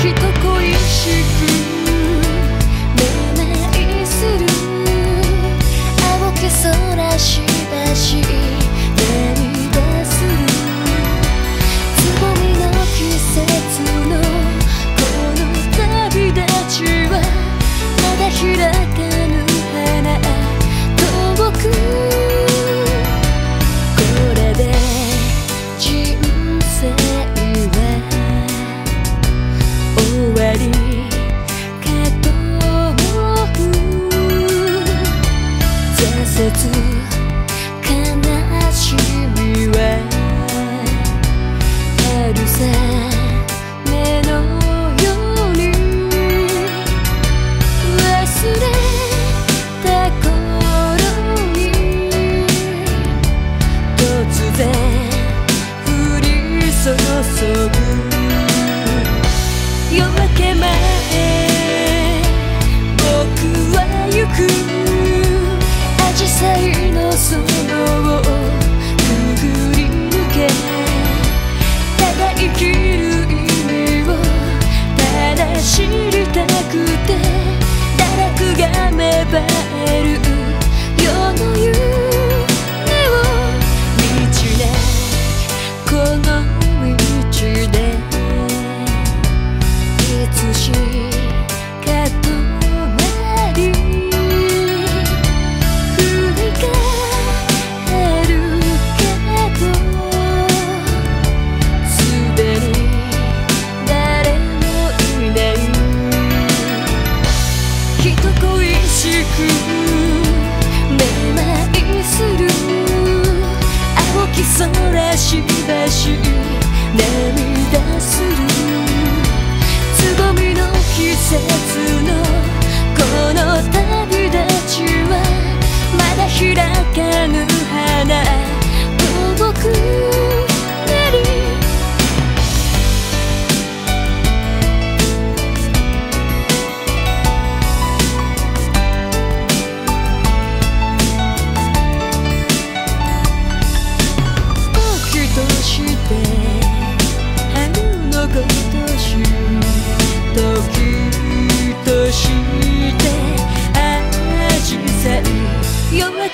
人恋しく切きそれしべし涙する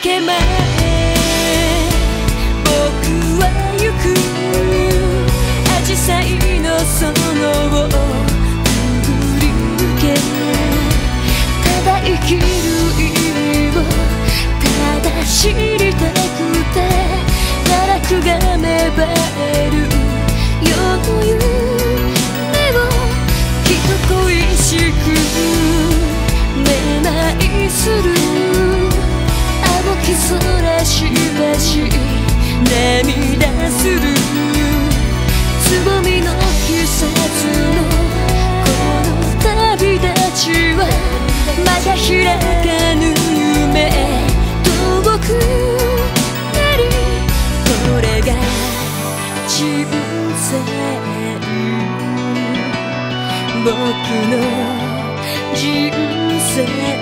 けま僕はゆく紫陽花の園をくぐり抜けただ生きる意味をただ知りたく。てならくが芽生えるよ夜の夢をきっと恋しくめまいする僕の人生。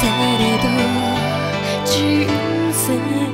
されど人生